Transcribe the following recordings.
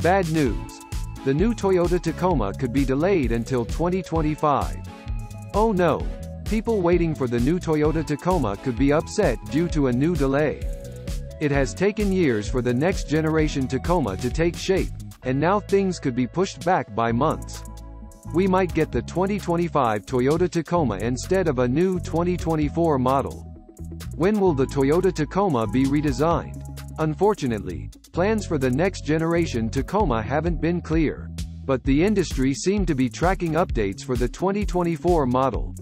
Bad news. The new Toyota Tacoma could be delayed until 2025. Oh no. People waiting for the new Toyota Tacoma could be upset due to a new delay. It has taken years for the next generation Tacoma to take shape, and now things could be pushed back by months. We might get the 2025 Toyota Tacoma instead of a new 2024 model. When will the Toyota Tacoma be redesigned? Unfortunately, plans for the next generation Tacoma haven't been clear, but the industry seemed to be tracking updates for the 2024 model.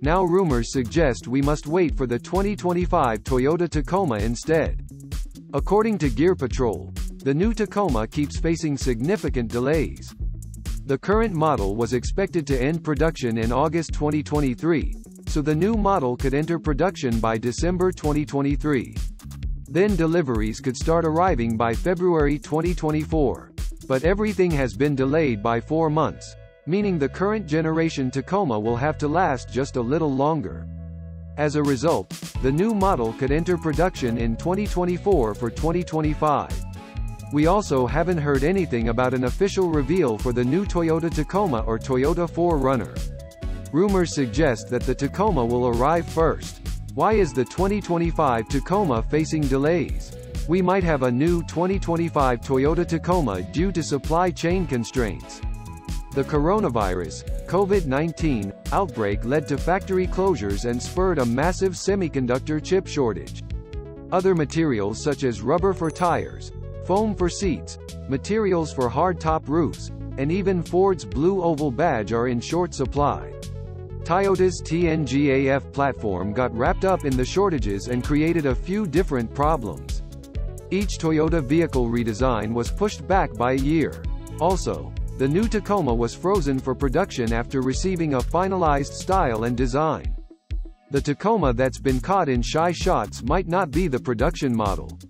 Now rumors suggest we must wait for the 2025 Toyota Tacoma instead. According to Gear Patrol, the new Tacoma keeps facing significant delays. The current model was expected to end production in August 2023, so the new model could enter production by December 2023. Then deliveries could start arriving by February 2024. But everything has been delayed by four months, meaning the current generation Tacoma will have to last just a little longer. As a result, the new model could enter production in 2024 for 2025. We also haven't heard anything about an official reveal for the new Toyota Tacoma or Toyota 4Runner. Rumors suggest that the Tacoma will arrive first. Why is the 2025 Tacoma facing delays? We might have a new 2025 Toyota Tacoma due to supply chain constraints. The coronavirus, COVID-19, outbreak led to factory closures and spurred a massive semiconductor chip shortage. Other materials such as rubber for tires, foam for seats, materials for hardtop roofs, and even Ford's blue oval badge are in short supply. Toyota's TNGA-F platform got wrapped up in the shortages and created a few different problems. Each Toyota vehicle redesign was pushed back by a year. Also, the new Tacoma was frozen for production after receiving a finalized style and design. The Tacoma that's been caught in shy shots might not be the production model.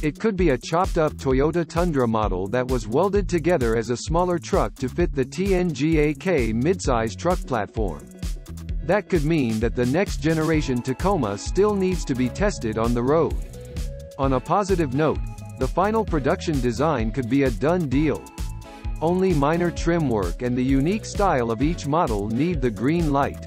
It could be a chopped-up Toyota Tundra model that was welded together as a smaller truck to fit the TNGA-K midsize truck platform. That could mean that the next generation Tacoma still needs to be tested on the road. On a positive note, the final production design could be a done deal. Only minor trim work and the unique style of each model need the green light.